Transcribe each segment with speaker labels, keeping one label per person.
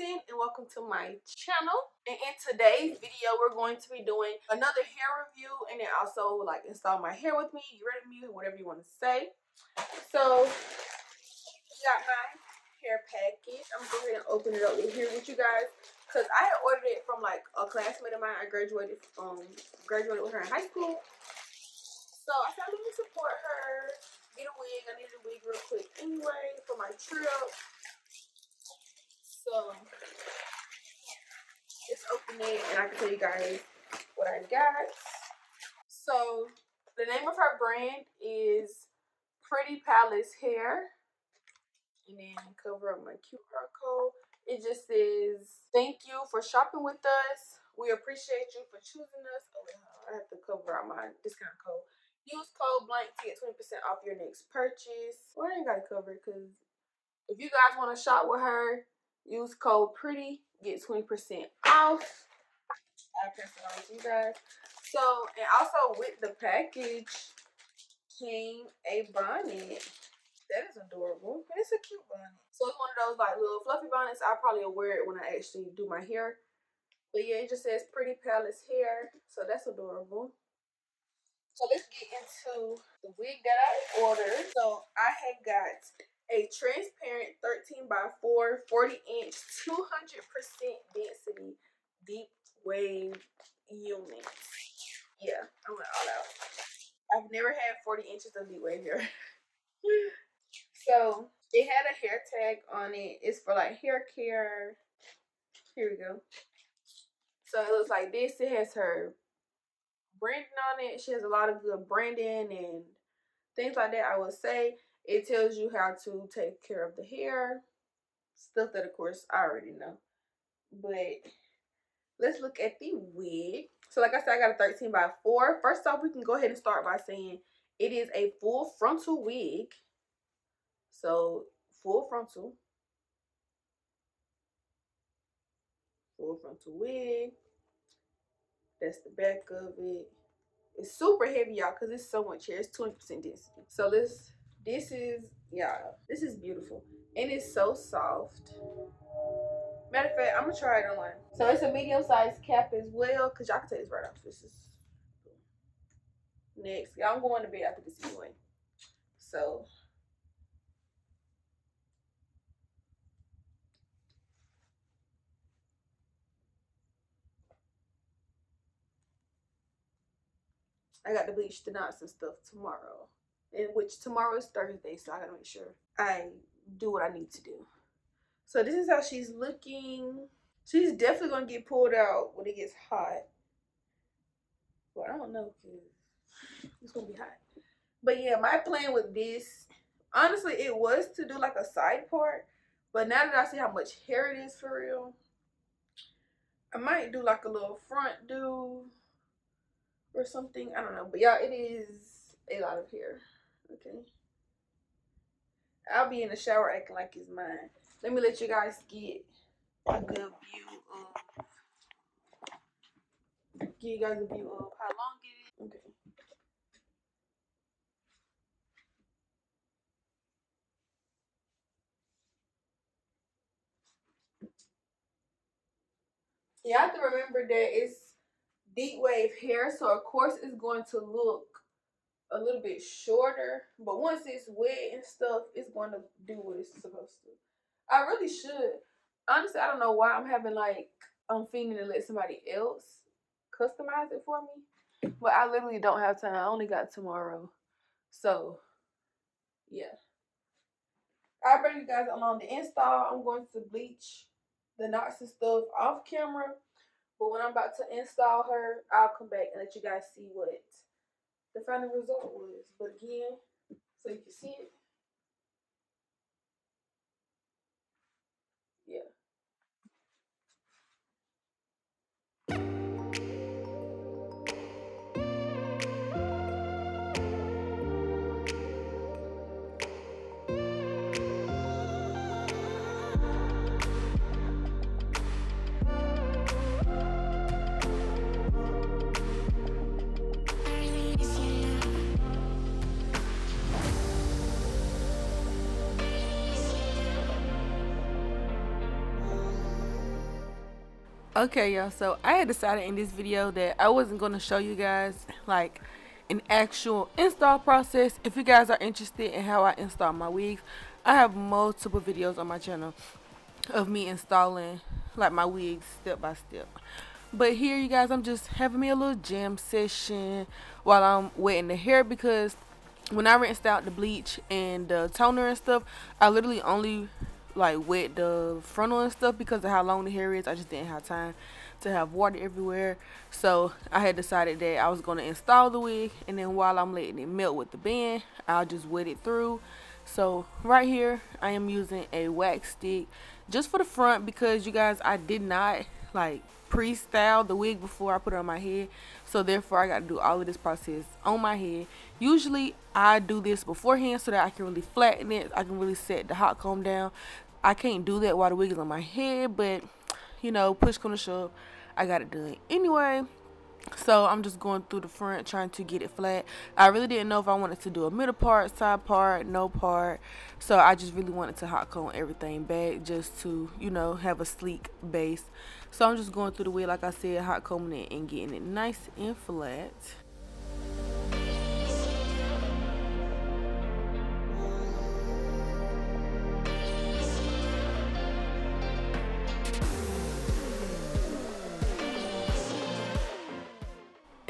Speaker 1: and welcome to my channel. And in today's video we're going to be doing another hair review and then also like install my hair with me you ready me whatever you want to say. So got my hair package. I'm gonna go ahead and open it up here with you guys because i ordered it from like a classmate of mine. I graduated um graduated with her in high school. So i thought let me support her. Get a wig. I needed a wig real quick anyway for my trip. So let's open it and I can tell you guys what I got. So the name of her brand is Pretty Palace Hair. And then cover up my QR code. It just says, thank you for shopping with us. We appreciate you for choosing us. Oh, I have to cover up my discount code. Use code blank to get 20% off your next purchase. Well, I ain't got to cover it because if you guys want to shop with her, use code pretty, get 20% off. I'll pass it on to you guys. So, and also with the package came a bonnet. That is adorable. And It's a cute bonnet. So it's one of those like little fluffy bonnets. I'll probably wear it when I actually do my hair. But yeah, it just says Pretty Palace Hair. So that's adorable. So let's get into the wig that I ordered. So I had got a transparent 13 by 4 40 inch 200% density deep wave unit. Yeah, I went all out. I've never had 40 inches of deep wave hair. so it had a hair tag on it. It's for like hair care. Here we go. So it looks like this. It has her branding on it. She has a lot of good branding and things like that. I would say it tells you how to take care of the hair. Stuff that, of course, I already know. But let's look at the wig. So, like I said, I got a 13 by 4. First off, we can go ahead and start by saying it is a full frontal wig. So, full frontal. Full frontal wig. That's the back of it. It's super heavy, y'all, because it's so much hair. It's 20% density. So this, this is, y'all, this is beautiful. And it's so soft. Matter of fact, I'm to try it on. So it's a medium-sized cap as well, because y'all can take this right off. This is next. Y'all, I'm going to bed after this anyway. So I got to bleach the knots and stuff tomorrow. Which tomorrow is Thursday, so I gotta make sure I do what I need to do. So this is how she's looking. She's definitely gonna get pulled out when it gets hot. Well, I don't know it's gonna be hot. But yeah, my plan with this, honestly, it was to do like a side part. But now that I see how much hair it is for real, I might do like a little front do or something. I don't know. But y'all, it is a lot of hair. Okay. I'll be in the shower acting like it's mine. Let me let you guys get a good view of give you guys a view of how long it is. Okay. You have to remember that it's deep wave hair so of course it's going to look a little bit shorter but once it's wet and stuff it's going to do what it's supposed to. I really should. Honestly i don't know why i'm having like i'm feeling to let somebody else customize it for me but i literally don't have time. I only got tomorrow. So yeah. I'll bring you guys along the install. I'm going to bleach the knots and stuff off camera but when I'm about to install her, I'll come back and let you guys see what the final result was. But again, so you can see it. Yeah. Okay, y'all, so I had decided in this video that I wasn't going to show you guys like an actual install process. If you guys are interested in how I install my wigs, I have multiple videos on my channel of me installing like my wigs step by step. But here, you guys, I'm just having me a little jam session while I'm wetting the hair because when I rinsed out the bleach and the toner and stuff, I literally only like wet the frontal and stuff because of how long the hair is. I just didn't have time to have water everywhere. So I had decided that I was going to install the wig and then while I'm letting it melt with the band, I'll just wet it through. So right here, I am using a wax stick just for the front because you guys, I did not like pre-style the wig before I put it on my head. So therefore, I got to do all of this process on my head. Usually, I do this beforehand so that I can really flatten it. I can really set the hot comb down. I can't do that while the wig is on my head, but you know, push come to shove, I gotta do it anyway. So I'm just going through the front trying to get it flat. I really didn't know if I wanted to do a middle part, side part, no part. So I just really wanted to hot comb everything back just to, you know, have a sleek base. So I'm just going through the wig, like I said, hot combing it and getting it nice and flat.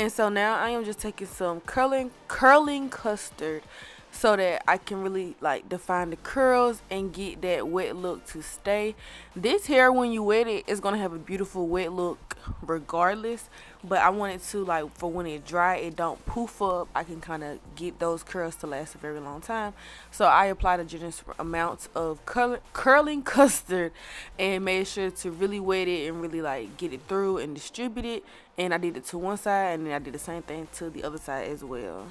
Speaker 1: And so now I am just taking some curling curling custard so that I can really like define the curls and get that wet look to stay. This hair when you wet it is going to have a beautiful wet look regardless but I wanted to like for when it dry it don't poof up I can kind of get those curls to last a very long time. So I applied a generous amount of curl curling custard and made sure to really wet it and really like get it through and distribute it. And I did it to one side and then I did the same thing to the other side as well.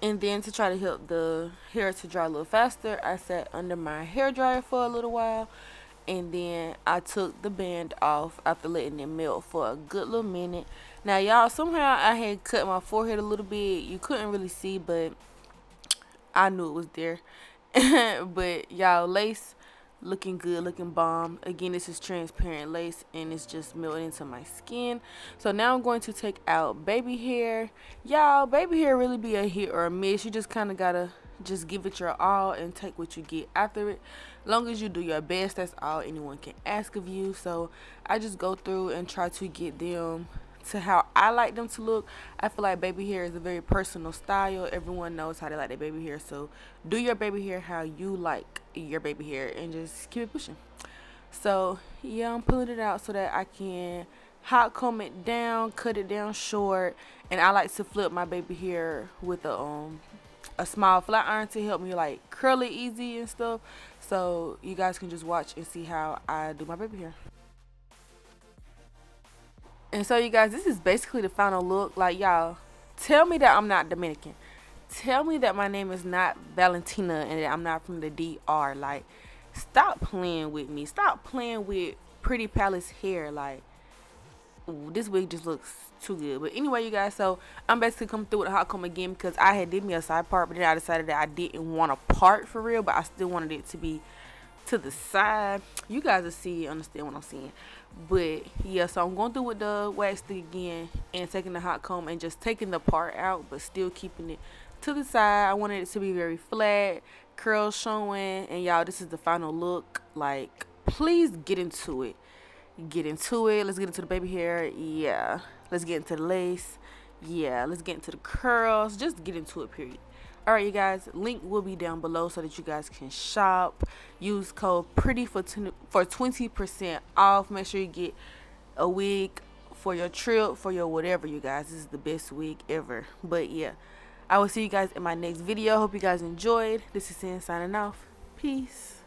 Speaker 1: And then to try to help the hair to dry a little faster I sat under my hair dryer for a little while and then I took the band off after letting it melt for a good little minute now, y'all, somehow I had cut my forehead a little bit. You couldn't really see, but I knew it was there. but y'all, lace looking good, looking bomb. Again, this is transparent lace and it's just melting into my skin. So now I'm going to take out baby hair. Y'all, baby hair really be a hit or a miss. You just kind of got to just give it your all and take what you get after it long as you do your best that's all anyone can ask of you so i just go through and try to get them to how I like them to look. I feel like baby hair is a very personal style. Everyone knows how they like their baby hair. So do your baby hair how you like your baby hair and just keep it pushing. So yeah, I'm pulling it out so that I can hot comb it down, cut it down short. And I like to flip my baby hair with a um a small flat iron to help me like curl it easy and stuff. So you guys can just watch and see how I do my baby hair. And so you guys, this is basically the final look. Like y'all, tell me that I'm not Dominican. Tell me that my name is not Valentina and that I'm not from the DR. Like, stop playing with me. Stop playing with Pretty Palace hair. Like, ooh, this wig just looks too good. But anyway, you guys, so I'm basically coming through with a hot comb again because I had did me a side part, but then I decided that I didn't want a part for real, but I still wanted it to be to the side. You guys will see, understand what I'm saying but yeah so i'm going through with the wax stick again and taking the hot comb and just taking the part out but still keeping it to the side i wanted it to be very flat curls showing and y'all this is the final look like please get into it get into it. Let's get into the baby hair. Yeah. Let's get into the lace. Yeah. Let's get into the curls. Just get into it period. All right you guys. Link will be down below so that you guys can shop. Use code pretty for for 20 percent off. Make sure you get a wig for your trip for your whatever you guys. This is the best wig ever. But yeah. I will see you guys in my next video. Hope you guys enjoyed. This is Cinn signing off. Peace